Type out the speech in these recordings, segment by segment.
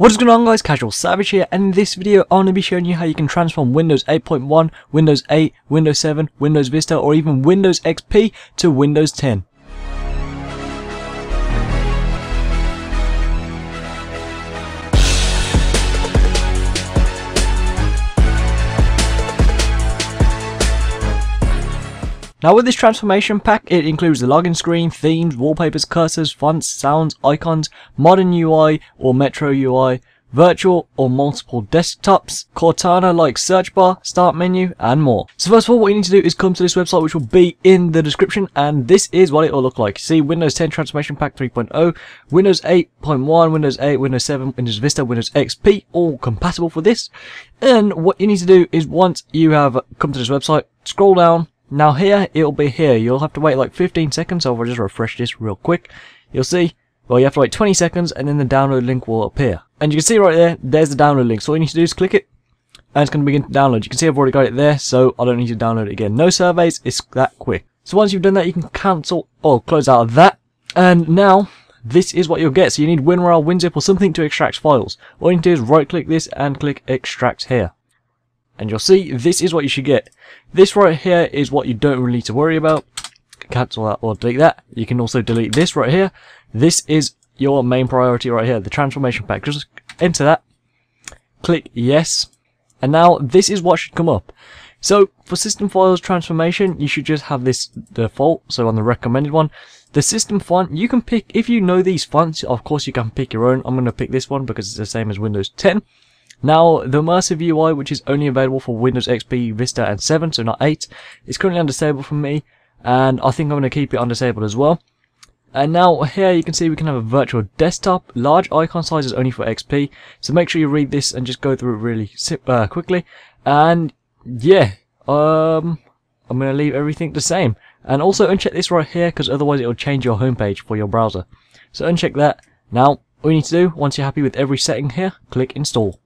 What is going on guys, Casual Savage here, and in this video I'm going to be showing you how you can transform Windows 8.1, Windows 8, Windows 7, Windows Vista, or even Windows XP to Windows 10. Now with this transformation pack, it includes the login screen, themes, wallpapers, cursors, fonts, sounds, icons, modern UI or Metro UI, virtual or multiple desktops, Cortana-like search bar, start menu, and more. So first of all, what you need to do is come to this website, which will be in the description, and this is what it will look like. See, Windows 10 Transformation Pack 3.0, Windows 8.1, Windows 8, Windows 7, Windows Vista, Windows XP, all compatible for this. And what you need to do is once you have come to this website, scroll down, now here, it'll be here. You'll have to wait like 15 seconds, so I'll just refresh this real quick. You'll see, well you have to wait 20 seconds and then the download link will appear. And you can see right there, there's the download link. So all you need to do is click it and it's going to begin to download. You can see I've already got it there, so I don't need to download it again. No surveys, it's that quick. So once you've done that, you can cancel or close out of that. And now, this is what you'll get. So you need WinRAR, WinZip or something to extract files. All you need to do is right click this and click extract here and you'll see this is what you should get. This right here is what you don't really need to worry about. Cancel that or delete that. You can also delete this right here. This is your main priority right here, the transformation pack. Just enter that, click yes, and now this is what should come up. So for system files transformation, you should just have this default, so on the recommended one. The system font, you can pick, if you know these fonts, of course you can pick your own. I'm going to pick this one because it's the same as Windows 10. Now, the immersive UI, which is only available for Windows XP, Vista, and 7, so not 8, is currently undisabled for me, and I think I'm going to keep it undisabled as well. And now here you can see we can have a virtual desktop. Large icon size is only for XP, so make sure you read this and just go through it really uh, quickly. And yeah, um, I'm going to leave everything the same. And also uncheck this right here because otherwise it will change your homepage for your browser. So uncheck that. Now, all you need to do, once you're happy with every setting here, click install.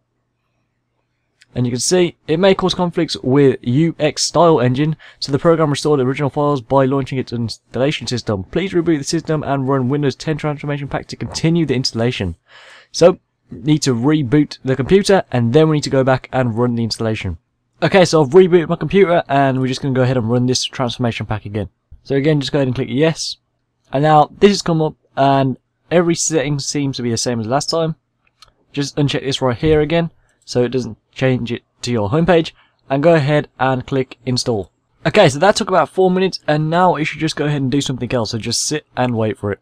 And you can see it may cause conflicts with UX style engine, so the program restored original files by launching its installation system. Please reboot the system and run Windows 10 Transformation Pack to continue the installation. So, need to reboot the computer and then we need to go back and run the installation. Okay, so I've rebooted my computer and we're just going to go ahead and run this transformation pack again. So again, just go ahead and click yes. And now this has come up and every setting seems to be the same as last time. Just uncheck this right here again so it doesn't change it to your homepage and go ahead and click install. Okay, so that took about 4 minutes and now it should just go ahead and do something else, so just sit and wait for it.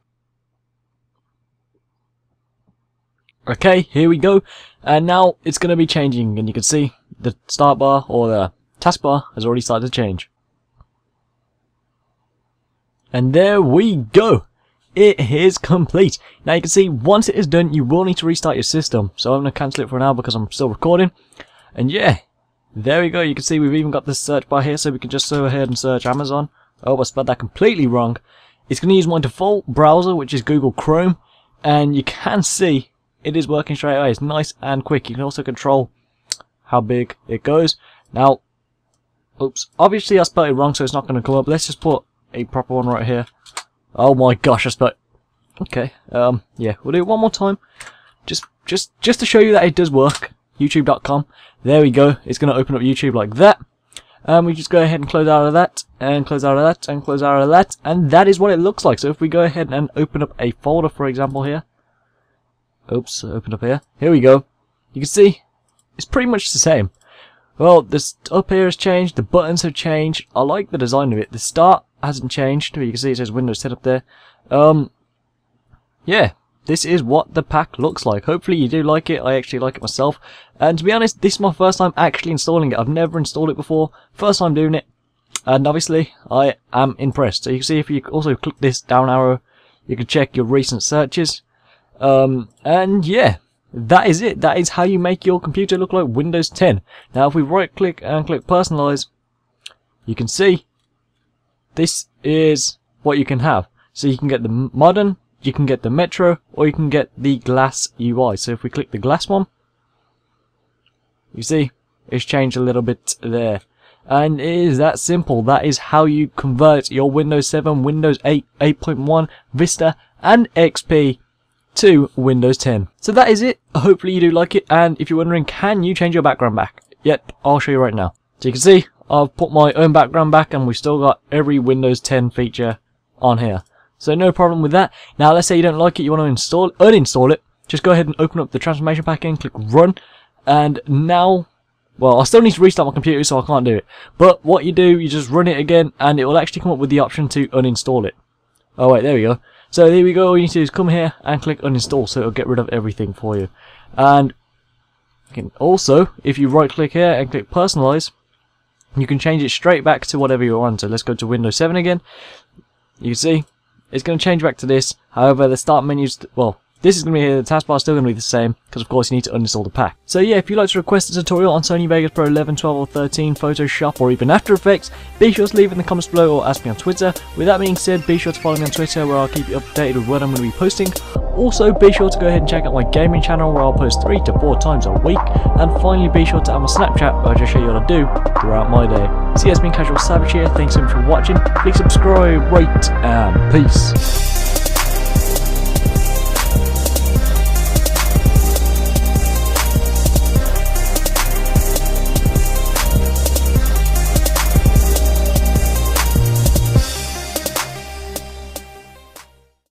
Okay, here we go, and now it's going to be changing and you can see the start bar or the taskbar has already started to change. And there we go! It is complete. Now you can see once it is done you will need to restart your system. So I'm going to cancel it for now because I'm still recording. And yeah, there we go. You can see we've even got this search bar here so we can just go ahead and search Amazon. Oh, I spelled that completely wrong. It's going to use my default browser which is Google Chrome. And you can see it is working straight away. It's nice and quick. You can also control how big it goes. Now, oops, obviously I spelled it wrong so it's not going to come up. Let's just put a proper one right here. Oh my gosh, I spelled... Okay, um, yeah, we'll do it one more time. Just, just, just to show you that it does work. YouTube.com. There we go. It's going to open up YouTube like that. Um, we just go ahead and close out of that, and close out of that, and close out of that, and that is what it looks like. So if we go ahead and open up a folder, for example, here. Oops, open up here. Here we go. You can see, it's pretty much the same. Well, this up here has changed, the buttons have changed. I like the design of it. The start hasn't changed. You can see it says Windows 10 up there. Um, yeah, this is what the pack looks like. Hopefully you do like it. I actually like it myself. And to be honest, this is my first time actually installing it. I've never installed it before. First time doing it. And obviously, I am impressed. So you can see if you also click this down arrow, you can check your recent searches. Um, and yeah, that is it. That is how you make your computer look like Windows 10. Now if we right click and click personalize, you can see this is what you can have. So you can get the modern, you can get the Metro, or you can get the glass UI. So if we click the glass one, you see, it's changed a little bit there. And it is that simple. That is how you convert your Windows 7, Windows 8, 8.1, Vista, and XP to Windows 10. So that is it. Hopefully you do like it. And if you're wondering, can you change your background back? Yep, I'll show you right now. So you can see, I've put my own background back and we've still got every Windows 10 feature on here. So no problem with that. Now let's say you don't like it, you want to install uninstall it. Just go ahead and open up the transformation pack and click run. And now, well, I still need to restart my computer so I can't do it. But what you do, you just run it again and it will actually come up with the option to uninstall it. Oh wait, there we go. So there we go, all you need to do is come here and click uninstall so it'll get rid of everything for you. And you also, if you right click here and click personalize, you can change it straight back to whatever you want. So let's go to Windows 7 again. You can see, it's going to change back to this. However, the start menu's, well, this is going to be here, the taskbar is still going to be the same, because of course you need to uninstall the pack. So yeah, if you'd like to request a tutorial on Sony Vegas Pro 11, 12 or 13, Photoshop or even After Effects, be sure to leave in the comments below or ask me on Twitter. With that being said, be sure to follow me on Twitter where I'll keep you updated with what I'm going to be posting. Also, be sure to go ahead and check out my gaming channel where I'll post 3 to 4 times a week. And finally, be sure to add my Snapchat where I just show you what I do throughout my day. See, so yeah, it's been Casual Savage here, thanks so much for watching, please subscribe, rate, and peace.